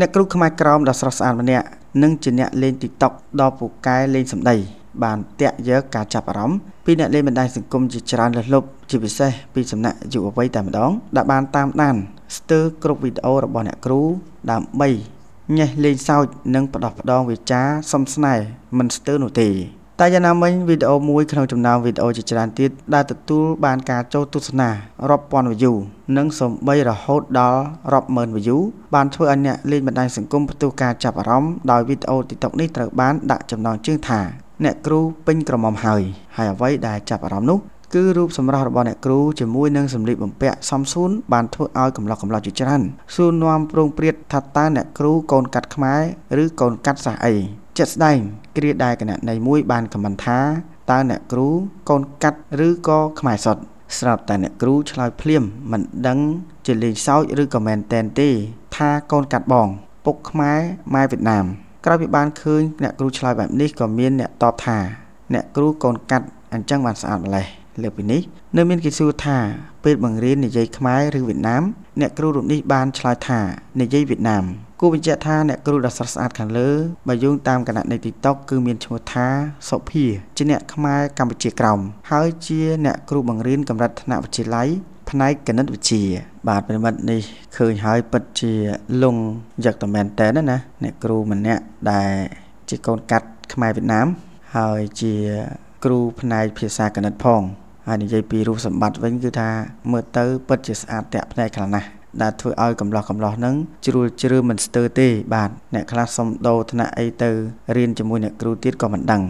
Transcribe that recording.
អ្នកគ្រូខ្មែរក្រមដ៏ស្រស់ស្អាតម្នាក់និងជាអ្នកលេង TikTok ដ៏ពូកែលេងសម្ដី បានតាក់យកការចាប់អារម្មណ៍ពីអ្នកលេងបណ្ដាញសង្គមជាច្រើនលើសលប់ជាពិសេសពីសំណាក់យុវវ័យតែម្ដងដែលបានតាមដានស្ទើរគ្រប់វីដេអូរបស់អ្នកគ្រូដើម្បីញេះលេងសើចនិងផ្ដោះផ្ដងវាចាសំស្នេហ៍មិនស្ទើរនោះទេ តែយ៉ាងណាមិញវីដេអូមួយក្នុងចំណោមវីដេអូជាច្រើនទៀតដែលទទួលបានការចូលទស្សនារាប់ពាន់ view និងសូម្បីរហូតដល់រាប់ម៉ឺន view បានធ្វើឲ្យអ្នកលេងបណ្ដាញសង្គមផ្ទុះការចាប់អារម្មណ៍ដោយវីដេអូ TikTok នេះត្រូវបានដាក់ចំណងជើងថាអ្នកគ្រូពេញក្រមុំហើយហើយអ្វីដែលចាប់អារម្មណ៍នោះគឺរូបសម្រស់របស់អ្នកគ្រូជាមួយនឹងសម្លៀកបំពាក់សំសួនបានធ្វើឲ្យកំឡុកកំឡោចជាច្រើនសួរនាំប្រងព្រាតថាតើអ្នកគ្រូកូនកាត់ខ្មែរឬកូនកាត់សាសអី ជាក់ស្ដែងគ្រាដែលគណនីមួយបានខមមិនថាតើអ្នកគ្រូកូនកាត់ឬក៏ខ្មែរសុទ្ធស្រាប់តែអ្នកគ្រូឆ្លើយភ្លាមមិនដឹងជាលេងសើចឬក៏មែនតែនទេ ថាកូនកាត់បង ពុកខ្មែរម៉ែវៀតណាមក្រោយពីបានឃើញអ្នកគ្រូឆ្លើយបែបនេះក៏មានអ្នកតបថា អ្នកគ្រូកូនកាត់អញ្ចឹងបានស្អាតម្លេះលើពីនេះនៅមានគេសួរថាពេលបង្រៀននិយាយខ្មែរឬវៀតណាមអ្នកគ្រូរូបនេះបានឆ្លើយថានិយាយវៀតណាម គួរបញ្ជាក់ថាអ្នកគ្រូដ៏ស្រស់ស្អាតខាងលើបើយោងតាមគណៈនៃ TikTok គឺមានឈ្មោះថាសុភាជាអ្នកខ្មែរកម្ពុជាក្រោមហើយជាអ្នកគ្រូបង្រៀនកម្រិតថ្នាក់វិទ្យាល័យផ្នែកគណិតវិទ្យាបាទប្រិមិត្តនេះឃើញហើយពិតជាលងយកតែមែនតើណាអ្នកគ្រូម្នាក់ដែលជាកូនកាត់ខ្មែរវៀតណាមហើយជាគ្រូផ្នែកភាសាគណិតផងហើយនិយាយពីរូបសម្បត្តិវិញគឺថាមើលទៅពិតជាស្អាតតាក់ភ្នែកខ្លាំងណាស់ ដែលធ្វើឲ្យកំឡោះកំឡោះហ្នឹងជ្រួលជ្រើមិនស្ទើរទេបាទអ្នកខ្លះសុំដោថ្នាក់អីទៅរៀនជាមួយអ្នកគ្រូទៀតក៏មិនដឹង